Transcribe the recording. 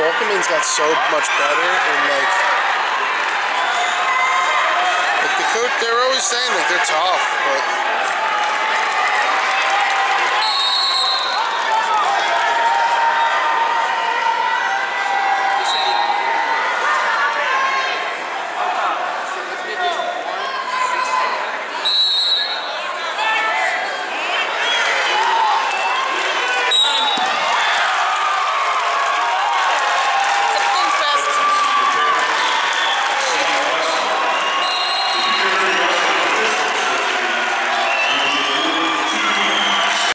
Bulkman's got so much better and like like the they're always saying like they're tough,